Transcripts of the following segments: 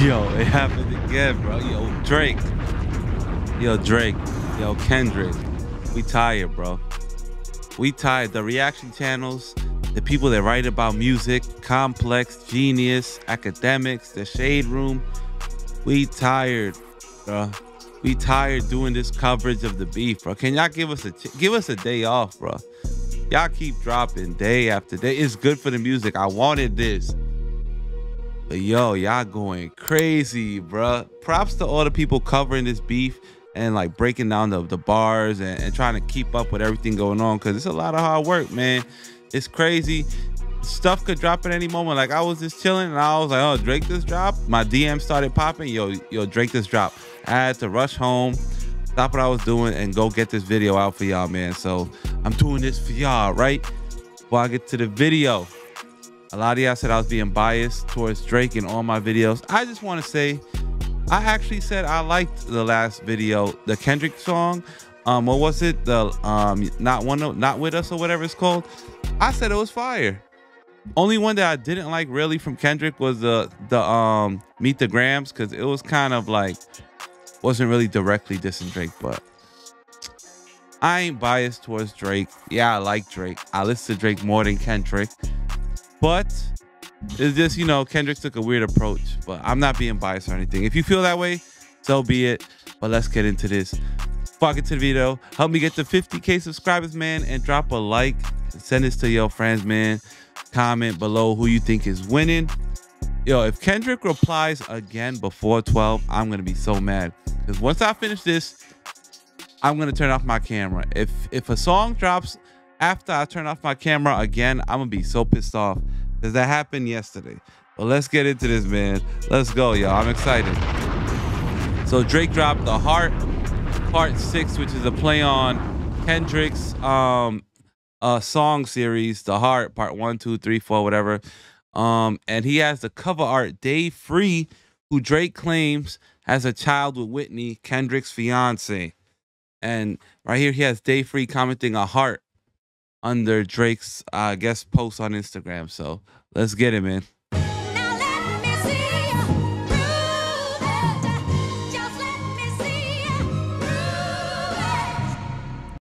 Yo, it happened again, bro. Yo, Drake. Yo, Drake. Yo, Kendrick. We tired, bro. We tired. The reaction channels, the people that write about music, complex, genius, Akademiks, the shade room. We tired, bro. We tired doing this coverage of the beef, bro. Can y'all give us a give us a day off, bro? Y'all keep dropping day after day. It's good for the music. I wanted this. But yo, y'all going crazy, bro. Props to all the people covering this beef and like breaking down the, the bars and, and trying to keep up with everything going on because it's a lot of hard work, man. It's crazy. Stuff could drop at any moment. Like I was just chilling and I was like, oh, Drake just dropped. My DM started popping. Yo, yo, Drake just dropped. I had to rush home, stop what I was doing, and go get this video out for y'all, man. So I'm doing this for y'all, right? Before I get to the video. A lot of y'all said I was being biased towards Drake in all my videos. I just want to say I actually said I liked the last video, the Kendrick song. Um, what was it? The um, not one, not with us or whatever it's called. I said it was fire. Only one that I didn't like really from Kendrick was the the um Meet the Grahams because it was kind of like wasn't really directly dissing Drake, but I ain't biased towards Drake. Yeah, I like Drake. I listen to Drake more than Kendrick, but it's just, you know, Kendrick took a weird approach, but I'm not being biased or anything. If you feel that way, so be it. But let's get into this. Fuck it to the video. Help me get to 50k subscribers, man, and drop a like. Send this to your friends, man. Comment below who you think is winning. Yo, if Kendrick replies again before 12, I'm gonna be so mad. Because once I finish this, I'm gonna turn off my camera. If if a song drops after I turn off my camera again, I'm gonna be so pissed off. Because that happened yesterday. But let's get into this, man. Let's go, y'all. I'm excited. So Drake dropped The Heart Part 6, which is a play on Kendrick's um uh song series, The Heart, Part One, Two, Three, Four, whatever. Um, and he has the cover art, Dave Free, who Drake claims has a child with Whitney, Kendrick's fiance. And right here he has Dave Free commenting a heart under Drake's uh, guest post on Instagram. So let's get it, man.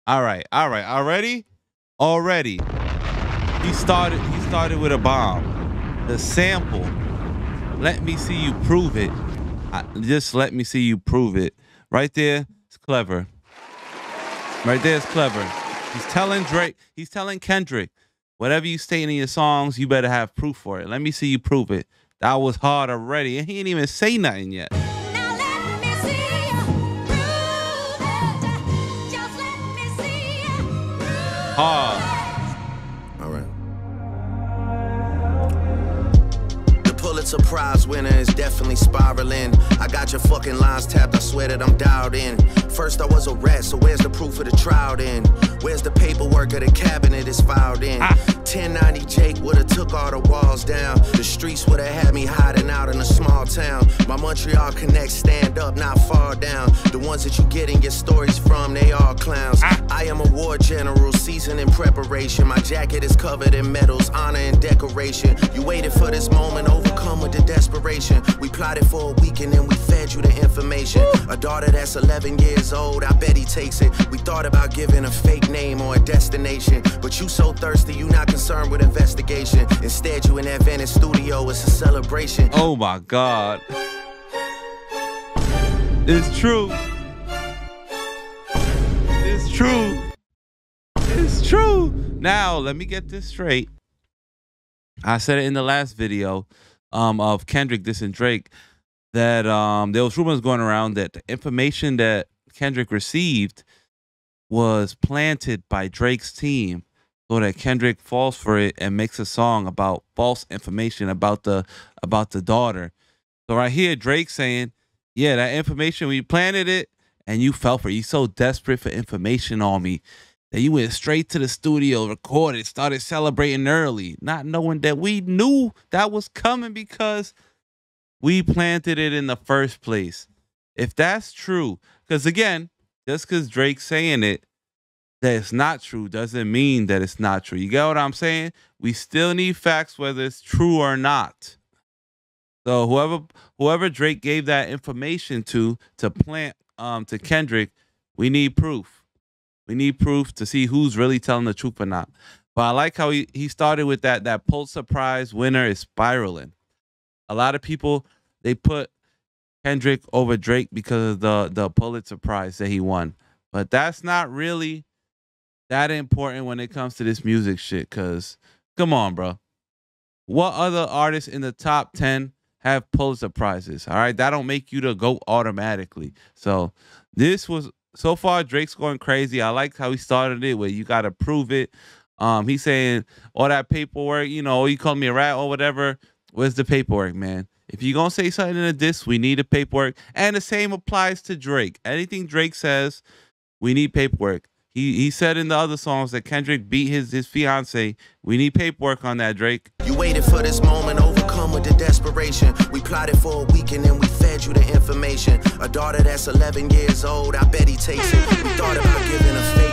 All right, all right, already, already. He started. He started with a bomb. The sample. Let me see you prove it. I, just let me see you prove it. Right there, it's clever. Right there, it's clever. He's telling Drake, he's telling Kendrick, whatever you state in your songs, you better have proof for it. Let me see you prove it. That was hard already. And he didn't even say nothing yet. Hard. All right. The Pulitzer Prize winner is definitely spiraling. I got your fucking lines tapped, I swear that I'm dialed in. First, I was a rat, so where's the proof of the trial then? Where's the paperwork of the cabinet is filed in? Ah. 1090 Jake would've took all the walls down. The streets would've had me hiding out in a small town. My Montreal connect stand up, not far down. The ones that you getting your stories from, they all clowns. Ah. I am a war general, seasoned in preparation. My jacket is covered in medals, honor and decoration. You waited for this moment, overcome with the desperation. We plotted for a week and then we fed you the information. A daughter that's 11 years old, I bet he takes it. We thought about giving a fake name or a destination, but you so thirsty, you not concerned with investigation. Instead, you in that Venice studio, it's a celebration. Oh my God. It's true. It's true. It's true. Now, let me get this straight. I said it in the last video um, of Kendrick dissing Drake that um, there was rumors going around that the information that Kendrick received was planted by Drake's team so that Kendrick falls for it and makes a song about false information about the about the daughter. So right here, Drake saying, "Yeah, that information we planted it, and you fell for it. You so desperate for information on me that you went straight to the studio, recorded, started celebrating early, not knowing that we knew that was coming because we planted it in the first place. If that's true, because again, just because Drake's saying it, that it's not true doesn't mean that it's not true. You get what I'm saying? We still need facts whether it's true or not. So whoever whoever Drake gave that information to to plant um to Kendrick, we need proof. We need proof to see who's really telling the truth or not. But I like how he, he started with that that Pulitzer Prize winner is spiraling. A lot of people they put Kendrick over Drake because of the the Pulitzer Prize that he won. But that's not really that important when it comes to this music shit. Cause come on, bro. What other artists in the top 10 have Pulitzer Prizes? All right. That don't make you the go automatically. So this was so far Drake's going crazy. I like how he started it where you gotta prove it. Um, he's saying all that paperwork, you know, you call me a rat or whatever. Where's the paperwork, man? If you're gonna say something in a diss, we need a paperwork. And the same applies to Drake. Anything Drake says, we need paperwork. He he said in the other songs that Kendrick beat his his fiance. We need paperwork on that, Drake. You waited for this moment, overcome with the desperation. We plotted for a week and then we fed you the information. A daughter that's 11 years old, I bet he takes it. We thought about giving a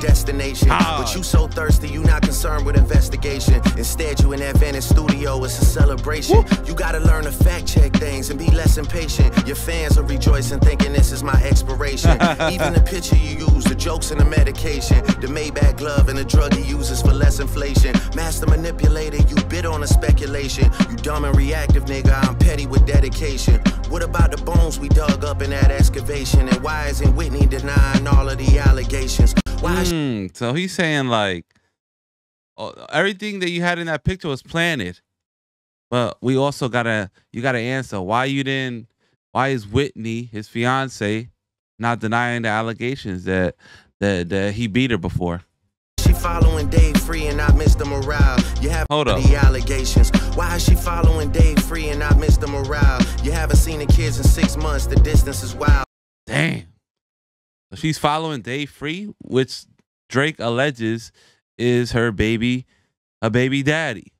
destination. Ah. But you so thirsty, you not concerned with investigation. Instead, you in that Venice studio, it's a celebration. You gotta learn to fact check things and be less impatient. Your fans are rejoicing, thinking this is my expiration. Even the picture you use, the jokes and the medication, the Maybach glove and the drug he uses for less inflation. Master manipulator, you bid on a speculation. You dumb and reactive, nigga, I'm petty with dedication. What about the bones we dug up in that excavation? And why isn't Whitney denying all of the allegations? Why Mm, so he's saying like everything that you had in that picture was planted. But we also gotta you gotta answer why you didn't why is Whitney, his fiance, not denying the allegations that that, that he beat her before? she following Dave Free and not Mr. Morale? You have Hold up. the allegations. Why is she following Dave Free and not Mr. Morale? You haven't seen the kids in six months. The distance is wild. Damn. She's following Dave Free, which Drake alleges is her baby, a baby daddy.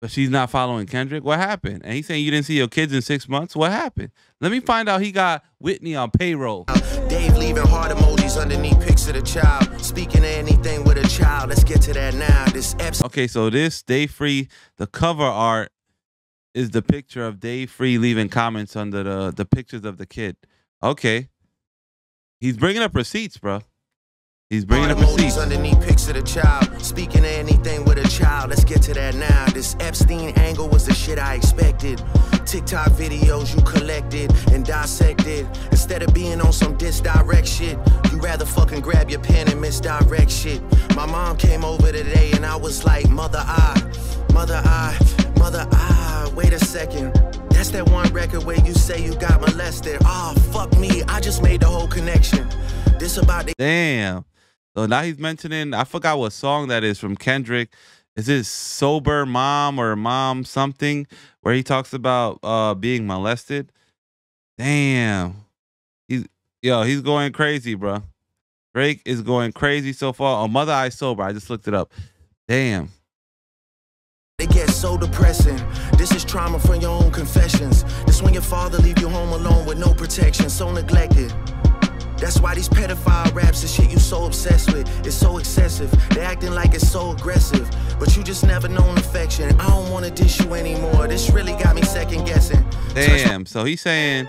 But she's not following Kendrick. What happened? And he's saying you didn't see your kids in six months. What happened? Let me find out he got Whitney on payroll. Dave leaving heart emojis underneath pics of the child. Speaking of anything with a child, let's get to that now. This Okay, so this Dave Free, the cover art is the picture of Dave Free leaving comments under the the pictures of the kid. Okay, he's bringing up receipts, bro. He's bringing up receipts. underneath pics of the child. Speaking of anything with a child, let's get to that now. This Epstein angle was the shit I expected. TikTok videos you collected and dissected. Instead of being on some disdirect shit, you rather fucking grab your pen and misdirect shit. My mom came over today and I was like, Mother, I, Mother, I, Mother, I. Wait a second. That's that one record where you say you got molested. Oh, fuck me. I just made the whole connection. This about the Damn. So now he's mentioning I forgot what song that is from Kendrick. Is this sober mom or mom something where he talks about uh being molested? Damn. He's yo, he's going crazy, bro. Drake is going crazy so far. Oh, Mother I Sober. I just looked it up. Damn. It gets so depressing. This is trauma from your own confessions. This when your father leave you home alone with no protection, so neglected. That's why these pedophile raps and shit you so obsessed with is so excessive. They acting like it's so aggressive, but you just never known affection. I don't wanna dish you anymore. This really got me second guessing. Damn. So he's saying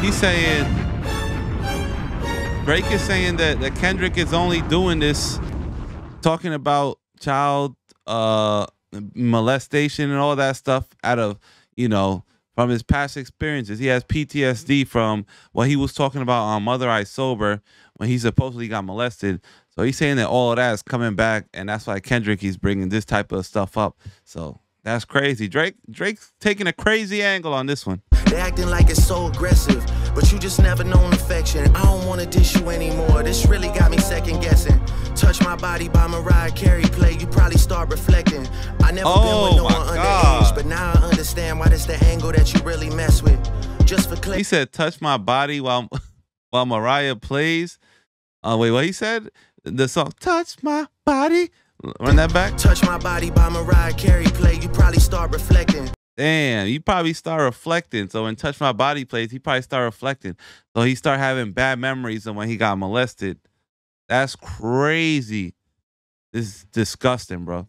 he's saying Drake is saying that, that Kendrick is only doing this talking about child uh molestation and all that stuff out of, you know, from his past experiences. He has PTSD from what he was talking about on Mother I Sober when he supposedly got molested. So he's saying that all of that is coming back, and that's why Kendrick he's bringing this type of stuff up. So that's crazy. Drake Drake's taking a crazy angle on this one. They acting like it's so aggressive, but you just never known affection. I don't wanna dish you anymore. This really got me second guessing. Touch my body by Mariah Carey play, you probably start reflecting. I never Oh, been with no one God. underage, but now I understand why that's the angle that you really mess with. Just for He said, "Touch my body while while Mariah plays." Uh, wait, what he said? The song "Touch My Body." Run that back. Touch my body by Mariah Carey play, you probably start reflecting. Damn, you probably start reflecting. So when "Touch My Body" plays, he probably start reflecting. So he start having bad memories of when he got molested. That's crazy. This is disgusting, bro.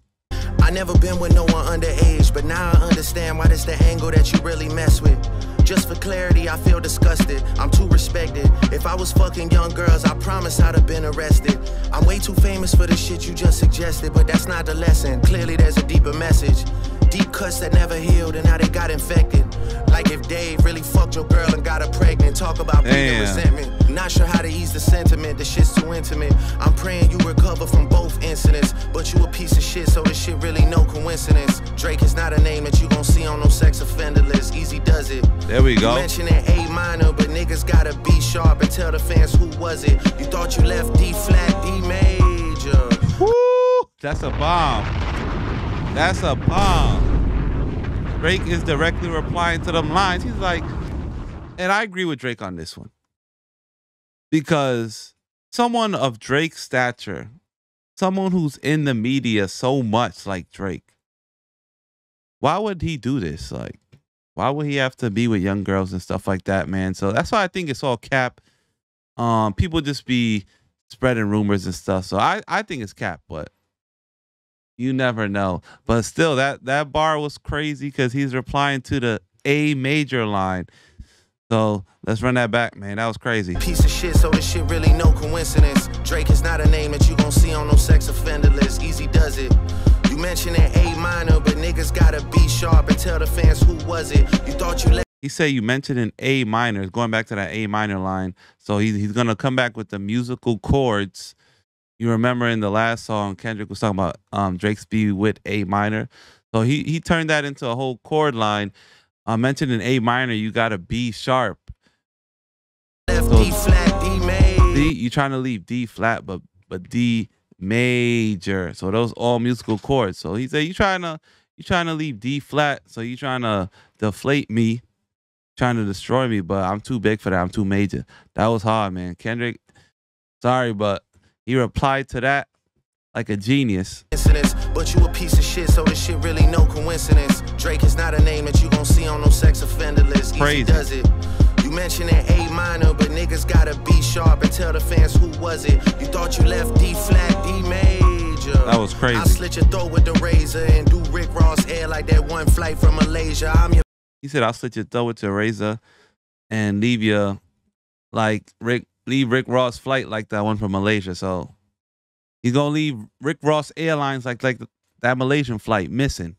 I never been with no one underage, but now I understand why this the angle that you really mess with. Just for clarity, I feel disgusted. I'm too respected. If I was fucking young girls, I promise I'd have been arrested. I'm way too famous for the shit you just suggested, but that's not the lesson. Clearly, there's a deeper message. Deep cuts that never healed, and now they got infected. Like if Dave really fucked your girl and got her pregnant. Talk about being resentment. Not sure how to ease the sentiment. The shit's too intimate. I'm praying you recover from both incidents. But you a piece of shit, so this shit really no coincidence. Drake is not a name that you gon' see on no sex offender list. Easy does it. There we go. You mentioning A minor, but niggas gotta be sharp and tell the fans who was it. You thought you left D flat, D major. Woo! That's a bomb. That's a bomb. Drake is directly replying to them lines. He's like, and I agree with Drake on this one. Because someone of Drake's stature, someone who's in the media so much like Drake, why would he do this? Like, why would he have to be with young girls and stuff like that, man? So that's why I think it's all cap. Um, people just be spreading rumors and stuff. So I, I think it's cap, but you never know. But still, that that bar was crazy because he's replying to the A major line. So let's run that back, man. That was crazy. Piece of shit, so this shit really no coincidence. Drake is not a name that you gon' see on no sex offender list. Easy does it. You mentioning A minor, but niggas gotta be sharp and tell the fans who was it. You thought you let he said you mentioned an A minor, going back to that A minor line. So he, he's gonna come back with the musical chords you remember in the last song, Kendrick was talking about um, Drake's B with A minor. So he he turned that into a whole chord line. I uh, mentioned in A minor, you got a B sharp. So D flat, D major. D, you trying to leave D flat, but but D major. So those all musical chords. So he said you trying to you trying to leave D flat. So you trying to deflate me, trying to destroy me. But I'm too big for that. I'm too major. That was hard, man. Kendrick, sorry, but he replied to that like a genius. But you a piece of shit, so this shit really no coincidence. Drake is not a name that you gon' see on no sex offender list. Crazy. Easy does it. You mentioned an A minor, but niggas gotta be sharp and tell the fans who was it. You thought you left D flat, D major. That was crazy. I slit your throat with the razor and do Rick Ross hair like that one flight from Malaysia. I'm your. He said, "I'll slit your throat with the razor and leave you like Rick leave Rick Ross flight like that one from Malaysia. So he's gonna leave Rick Ross Airlines like like that Malaysian flight missing.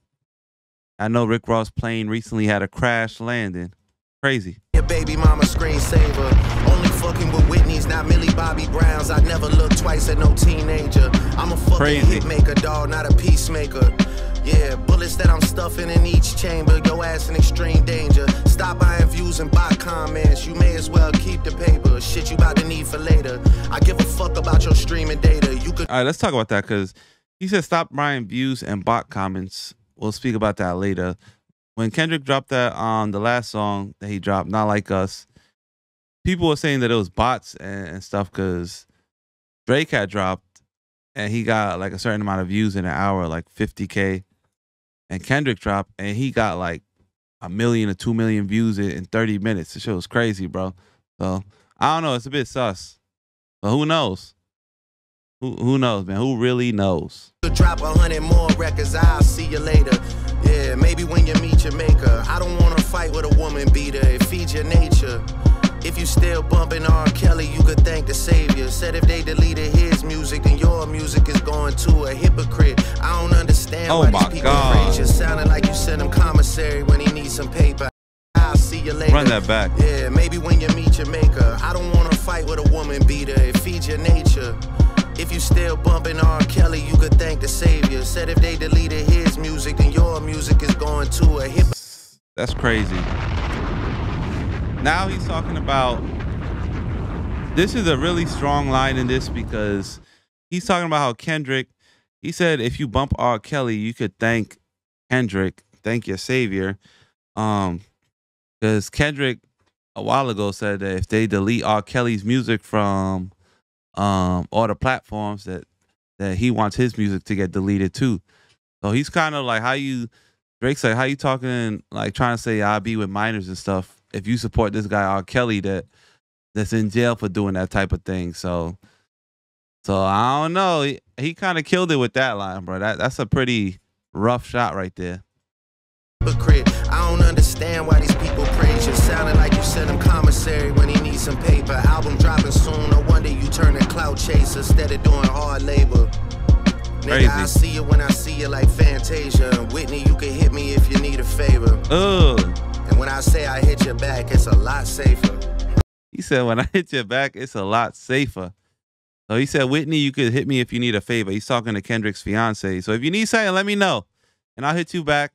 I know Rick Ross plane recently had a crash landing. Crazy. Your baby mama screensaver. Only fucking with Whitney's, not Millie Bobby Browns. I never look twice at no teenager. I'm a fucking Crazy. hitmaker, dog, not a peacemaker. Yeah, bullets that I'm stuffing in each chamber. Your ass in extreme danger. Stop buying views and buy comments. You may as well keep the paper. Shit you about to need for later. I give a fuck about your streaming data. You could. All right, let's talk about that because he said stop buying views and bot comments. We'll speak about that later. When Kendrick dropped that on the last song that he dropped, Not Like Us, people were saying that it was bots and, and stuff because Drake had dropped and he got like a certain amount of views in an hour, like 50K and Kendrick dropped, and he got like a million or two million views in 30 minutes. The show was crazy, bro. So I don't know. It's a bit sus, but who knows? Who who knows, man? Who really knows? Drop a hundred more records. I'll see you later. Yeah, maybe when you meet your maker. I don't wanna fight with a woman beater. It feeds your nature. If you still bumping R. Kelly, you could thank the savior. Said if they deleted his music, then your music is going to a hypocrite. I don't understand oh my God. like you sent him commissary when he needs some paper. I'll see you later. Run that back. Yeah, maybe when you meet your maker. I don't wanna fight with a woman beater. It feeds your nature. If you still bumping R. Kelly, you could thank the savior. Said if they deleted his music, then your music is going to a hip. That's crazy. Now he's talking about this is a really strong line in this because he's talking about how Kendrick, he said if you bump R. Kelly, you could thank Kendrick, thank your savior. Um, because Kendrick a while ago said that if they delete R. Kelly's music from um all the platforms that that he wants his music to get deleted too. So he's kind of like how you Drake's like how you talking like trying to say I'll be with minors and stuff if you support this guy R. Kelly that that's in jail for doing that type of thing. So so I don't know. He, he kind of killed it with that line, bro. That that's a pretty rough shot right there. I don't understand why these people praise you. Sounding like you sent him commissary when he needs some paper. Album dropping soon. No wonder you turn a cloud chaser instead of doing hard labor. Nigga, I see you when I see you like Fantasia. Whitney, you can hit me if you need a favor. Ugh. And when I say I hit your back, it's a lot safer. He said, when I hit your back, it's a lot safer. So he said, Whitney, you could hit me if you need a favor. He's talking to Kendrick's fiance. So if you need something, let me know. And I'll hit you back.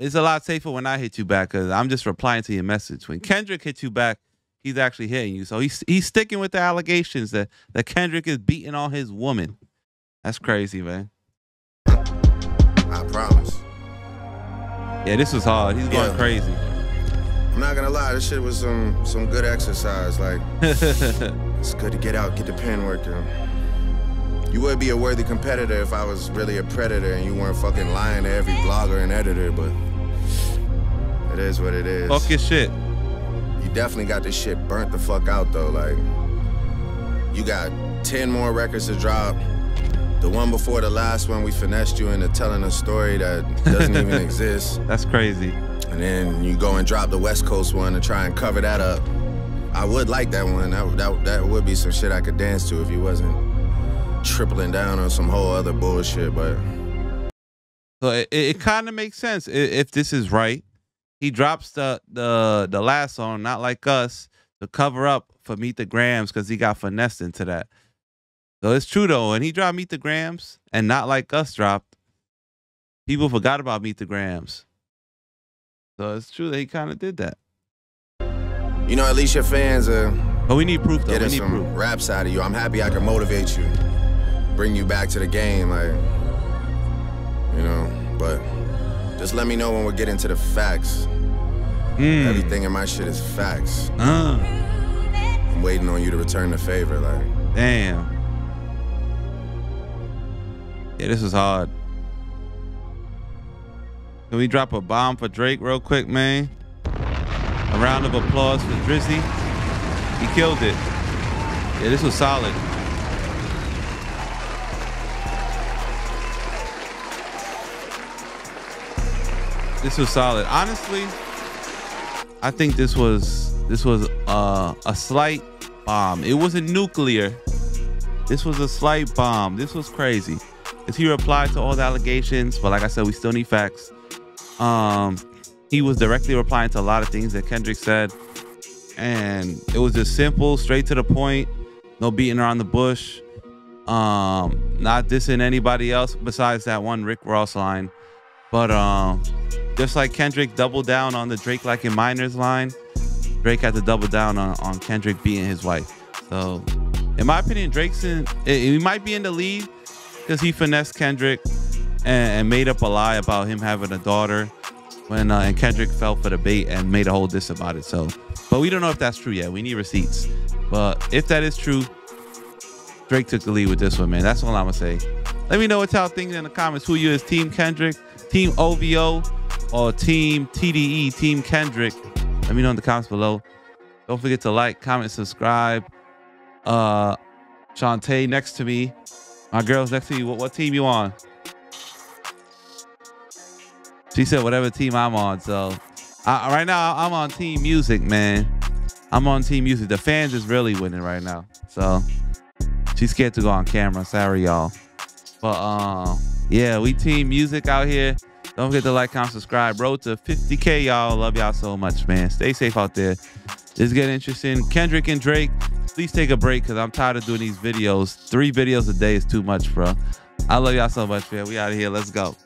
It's a lot safer when I hit you back because I'm just replying to your message. When Kendrick hits you back, he's actually hitting you. So he's he's sticking with the allegations that, that Kendrick is beating on his woman. That's crazy, man. I promise. Yeah, this was hard. He's going Yeah. crazy. I'm not gonna lie, this shit was some some good exercise. Like it's good to get out, get the pen working. You would be a worthy competitor if I was really a predator and you weren't fucking lying to every blogger and editor, but it is what it is. Fuck your shit. You definitely got this shit burnt the fuck out though. Like, you got 10 more records to drop. The one before the last one, we finessed you into telling a story that doesn't even exist. That's crazy. And then you go and drop the West Coast one to try and cover that up. I would like that one. That, that, that would be some shit I could dance to if you wasn't tripling down on some whole other bullshit. But So it, it kind of makes sense if this is right. He drops the the the last song, not like us, to cover up for Meet the Grahams because he got finessed into that. So it's true though, and he dropped Meet the Grahams, and not like us dropped. People forgot about Meet the Grahams. So it's true that he kind of did that. You know, at least your fans are But we need proof though. We getting need some proof. raps out of you. I'm happy I can motivate you, bring you back to the game, like you know. But just let me know when we're getting to the facts. Mm. Everything in my shit is facts. Uh, I'm waiting on you to return the favor, like. damn. Yeah, this is hard. Can we drop a bomb for Drake real quick, man? A round of applause for Drizzy. He killed it. Yeah, this was solid. This was solid. Honestly, I think this was this was uh, a slight bomb. It wasn't nuclear. This was a slight bomb. This was crazy. Cause he replied to all the allegations, but like I said, we still need facts. Um, he was directly replying to a lot of things that Kendrick said, and it was just simple, straight to the point, no beating around the bush. Um, not dissing anybody else besides that one Rick Ross line, but um, just like Kendrick doubled down on the Drake like in minors line, Drake had to double down on, on Kendrick beating his wife. So, in my opinion, Drake's in. He might be in the lead because he finessed Kendrick and, and made up a lie about him having a daughter when uh, and Kendrick fell for the bait and made a whole diss about it. So, but we don't know if that's true yet. We need receipts. But if that is true, Drake took the lead with this one, man. That's all I'm gonna say. Let me know what y'all think in the comments. Who you is, Team Kendrick, Team OVO, or Team TDE, Team Kendrick? Let me know in the comments below. Don't forget to like, comment, subscribe. Uh, Shantae next to me. My girl's next to you. What, what team you on? She said whatever team I'm on. So I, right now I'm on Team Music, man. I'm on Team Music. The fans is really winning right now. So she's scared to go on camera. Sorry, y'all. But um, yeah, we Team Music out here. Don't forget to like, comment, subscribe. Road to 50k, y'all. Love y'all so much, man. Stay safe out there. It's getting interesting. Kendrick and Drake, please take a break because I'm tired of doing these videos. Three videos a day is too much, bro. I love y'all so much, man. We out of here. Let's go.